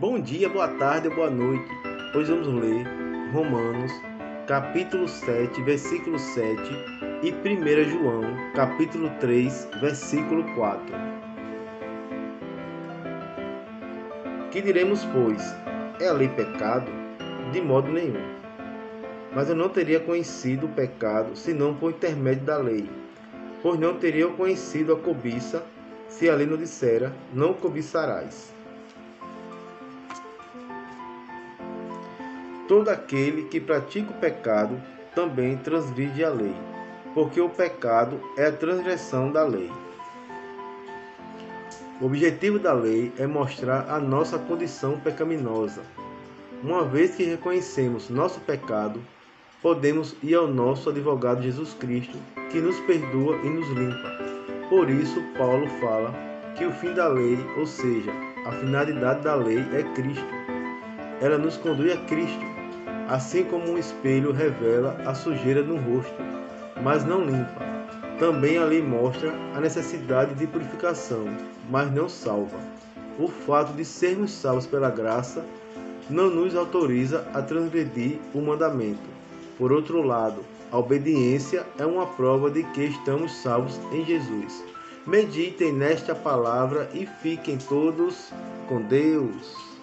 Bom dia, boa tarde, boa noite. Hoje vamos ler Romanos, capítulo 7, versículo 7 e 1 João, capítulo 3, versículo 4. Que diremos, pois? É a lei pecado? De modo nenhum. Mas eu não teria conhecido o pecado senão por intermédio da lei, pois não teria conhecido a cobiça se a lei não dissera: não cobiçarás. Todo aquele que pratica o pecado também transgride a lei, porque o pecado é a transgressão da lei. O objetivo da lei é mostrar a nossa condição pecaminosa. Uma vez que reconhecemos nosso pecado, podemos ir ao nosso advogado Jesus Cristo, que nos perdoa e nos limpa. Por isso, Paulo fala que o fim da lei, ou seja, a finalidade da lei é Cristo. Ela nos conduz a Cristo, assim como um espelho revela a sujeira no rosto, mas não limpa. Também a lei mostra a necessidade de purificação, mas não salva. O fato de sermos salvos pela graça não nos autoriza a transgredir o mandamento. Por outro lado, a obediência é uma prova de que estamos salvos em Jesus. Meditem nesta palavra e fiquem todos com Deus.